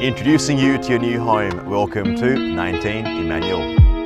Introducing you to your new home. Welcome to 19 Emmanuel.